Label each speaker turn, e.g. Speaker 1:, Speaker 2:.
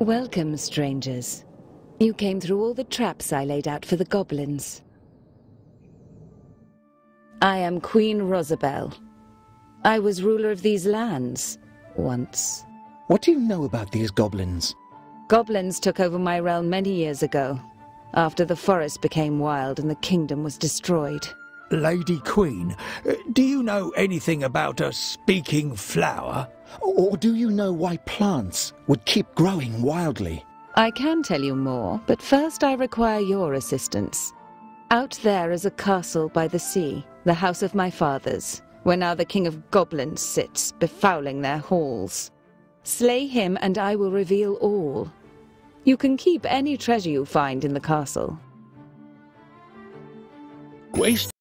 Speaker 1: Welcome, strangers. You came through all the traps I laid out for the goblins. I am Queen Rosabelle. I was ruler of these lands, once.
Speaker 2: What do you know about these goblins?
Speaker 1: Goblins took over my realm many years ago, after the forest became wild and the kingdom was destroyed.
Speaker 3: Lady Queen, uh, do you know anything about a speaking flower?
Speaker 2: Or do you know why plants would keep growing wildly?
Speaker 1: I can tell you more, but first I require your assistance. Out there is a castle by the sea, the house of my fathers, where now the king of goblins sits, befouling their halls. Slay him and I will reveal all. You can keep any treasure you find in the castle.
Speaker 3: Waste